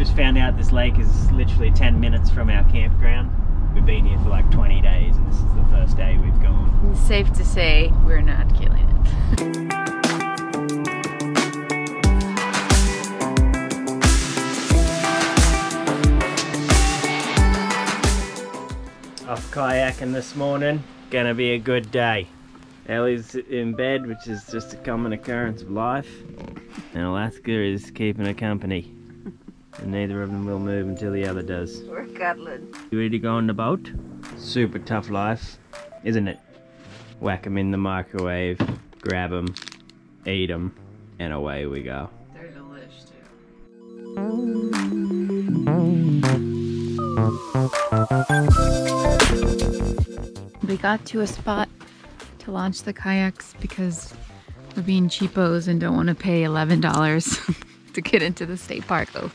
just found out this lake is literally 10 minutes from our campground. We've been here for like 20 days and this is the first day we've gone. Safe to say, we're not killing it. Off kayaking this morning, gonna be a good day. Ely's in bed, which is just a common occurrence of life. And Alaska is keeping her company. And neither of them will move until the other does. We're cuddling. You ready to go on the boat? Super tough life, isn't it? Whack 'em in the microwave, grab 'em, eat 'em, and away we go. They're delish too. We got to a spot to launch the kayaks because we're being cheapos and don't want to pay $11 to get into the state park though.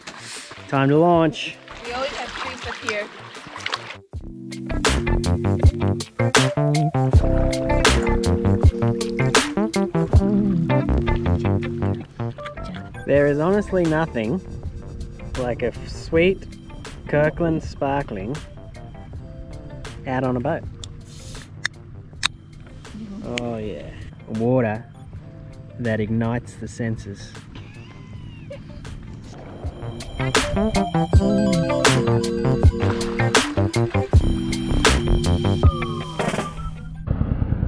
Time to launch. We always have trees up here. There is honestly nothing like a sweet Kirkland sparkling out on a boat. Mm-hmm. Oh yeah. Water that ignites the senses. I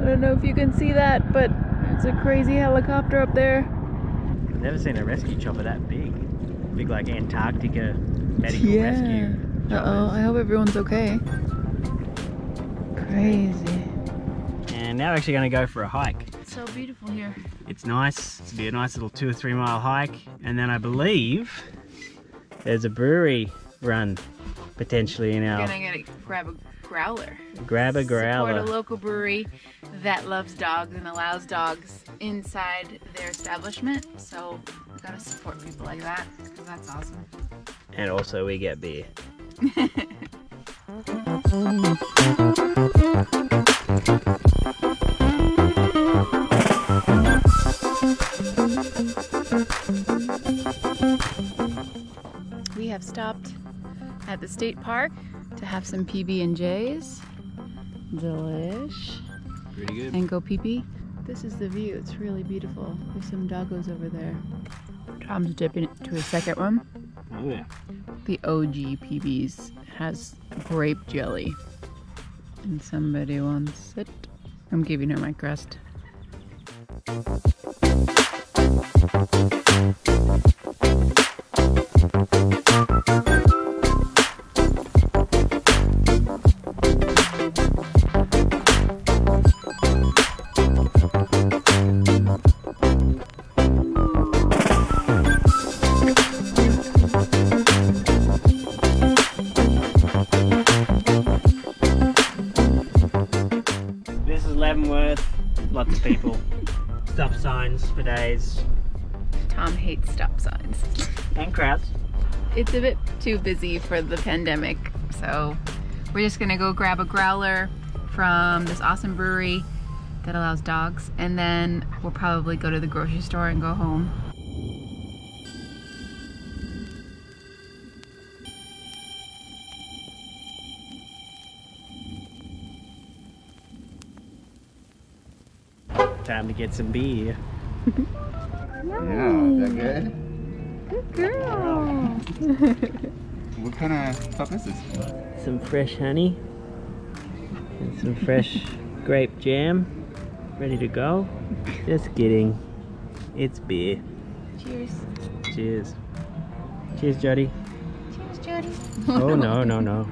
don't know if you can see that, but it's a crazy helicopter up there. I've never seen a rescue chopper that big. Big like Antarctica medical rescue. Uh oh, I hope everyone's okay. Crazy. And now we're actually going to go for a hike. It's so beautiful here. It's nice. It's be a nice little two or three mile hike. And then I believe there's a brewery run potentially in our. Our gonna get grab a growler. grab a growler. Support a local brewery that loves dogs and allows dogs inside their establishment. So we gotta support people like that because that's awesome. And also we get beer. We have stopped at the state park to have some PB and J's. Delish. Pretty good. And go pee pee. This is the view. It's really beautiful. There's some doggos over there. Tom's dipping into a second one. Oh yeah. The OG PBs has grape jelly. And somebody wants it. I'm giving her my crust. Leavenworth. Lots of people. Stop signs for days. Tom hates stop signs. And crowds. It's a bit too busy for the pandemic, so we're just gonna go grab a growler from this awesome brewery that allows dogs, and then we'll probably go to the grocery store and go home. Time to get some beer. Yeah, is that good? Good girl. What kind of stuff is this? Some fresh honey. And some fresh grape jam. Ready to go? Just kidding. It's beer. Cheers. Cheers. Cheers, Jody. Cheers, Jody. Oh, no, no, no.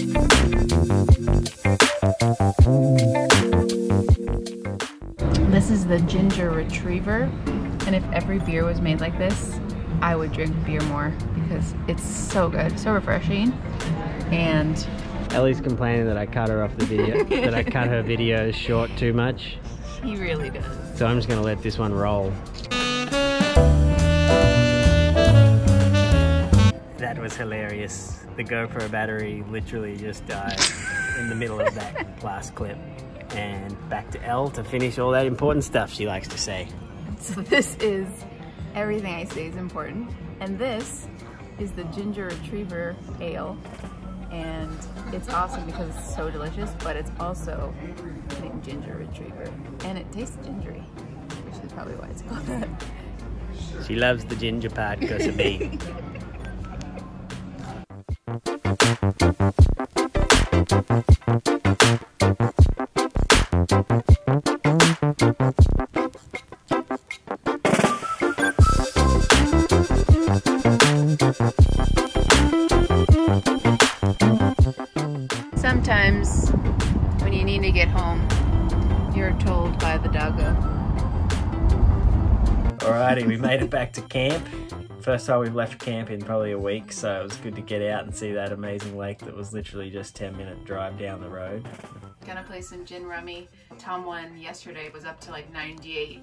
This is the ginger retriever, and if every beer was made like this, I would drink beer more because it's so good, so refreshing, and Ely's complaining that I cut her off the video, that I cut her videos short too much. he really does. So I'm just gonna let this one roll. That was hilarious. The GoPro battery literally just died in the middle of that last clip. And back to Elle to finish all that important stuff she likes to say. So this is everything I say is important. And this is the ginger retriever ale. And it's awesome because it's so delicious, but it's also named ginger retriever. And it tastes gingery, which is probably why it's called that. She loves the ginger part because of me. when need to get home, you're told by the doggo. Alrighty, we made it back to camp. First time we've left camp in probably a week, so it was good to get out and see that amazing lake that was literally just 10 minute drive down the road. Gonna play some gin rummy. Tom won yesterday, was up to like 98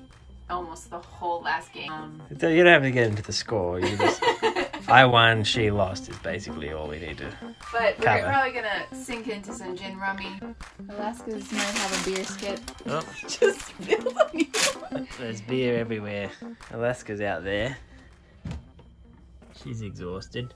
almost the whole last game. Um, So you don't have to get into the score. You just, I won, she lost is basically all we need to. But we're probably gonna sink into some gin rummy. Alaska's might have a beer skip. Oh. Just spill on you. There's beer everywhere. Alaska's out there. She's exhausted.